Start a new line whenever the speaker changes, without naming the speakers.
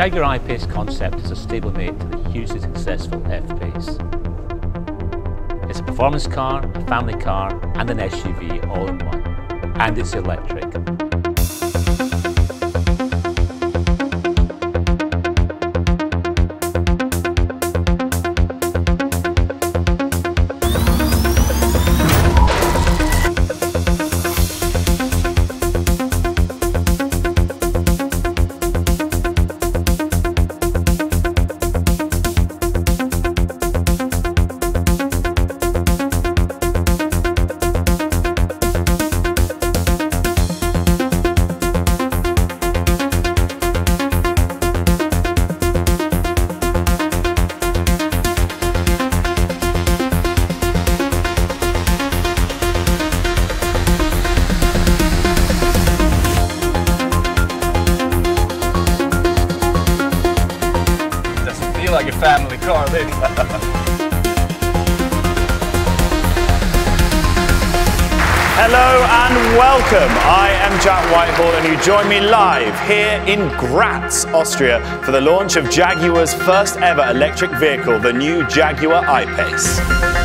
Jaguar I-Pace concept is a stablemate to the hugely successful F-Pace. It's a performance car, a family car and an SUV all in one. And it's electric.
Feel like a family car, this. Hello and welcome. I am Jack Whitehall, and you join me live here in Graz, Austria, for the launch of Jaguar's first ever electric vehicle, the new Jaguar I-Pace.